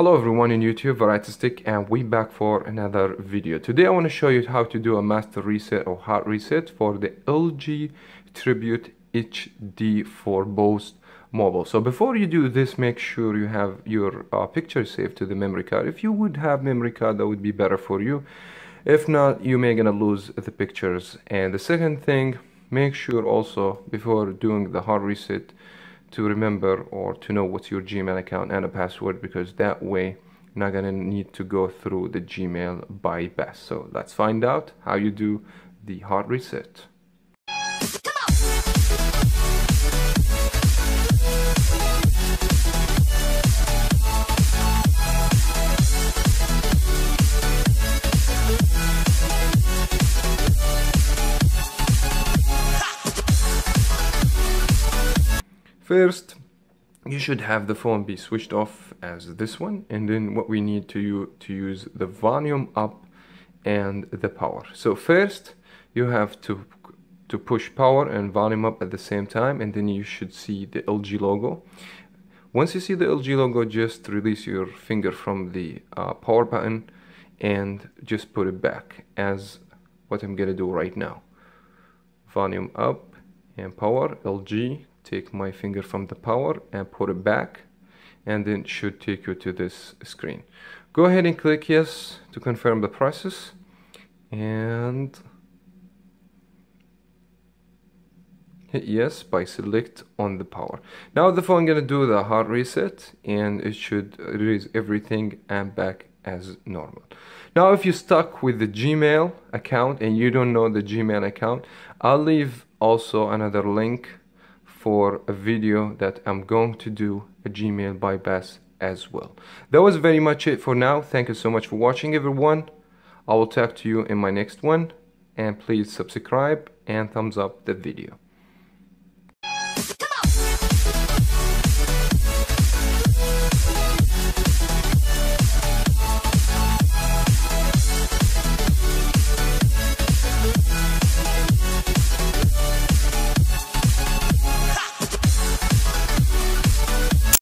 Hello everyone in YouTube, Varieties Teck and we back for another video. Today I want to show you how to do a master reset or hard reset for the LG Tribute HD for Boost mobile. So before you do this, make sure you have your uh, picture saved to the memory card. If you would have memory card, that would be better for you. If not, you may gonna lose the pictures. And the second thing, make sure also before doing the hard reset to remember or to know what's your Gmail account and a password because that way you're not gonna need to go through the Gmail bypass. So let's find out how you do the hard reset. First, you should have the phone be switched off as this one and then what we need to, to use the volume up and the power. So first you have to to push power and volume up at the same time and then you should see the LG logo. Once you see the LG logo just release your finger from the uh, power button and just put it back as what I'm gonna do right now. Volume up and power LG take my finger from the power and put it back and then should take you to this screen. Go ahead and click yes to confirm the process and hit yes by select on the power. Now the phone gonna do the hard reset and it should erase everything and back as normal. Now if you're stuck with the gmail account and you don't know the gmail account i'll leave also another link for a video that I'm going to do a Gmail bypass as well. That was very much it for now. Thank you so much for watching everyone. I will talk to you in my next one and please subscribe and thumbs up the video.